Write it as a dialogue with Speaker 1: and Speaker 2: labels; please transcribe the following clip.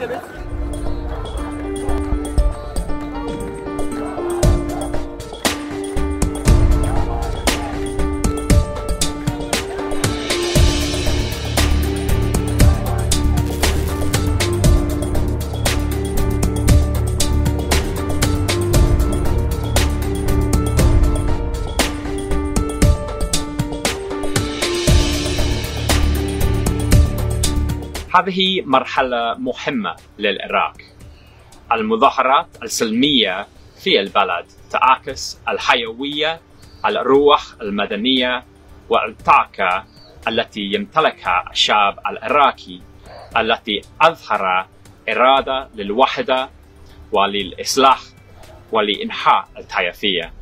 Speaker 1: ne demek? هذه مرحلة مهمة للعراق. المظاهرات السلمية في البلد تعكس الحيوية الروح المدنية والطاقة التي يمتلكها الشعب العراقي التي أظهر إرادة للوحدة وللإصلاح ولإنحاء الطائفية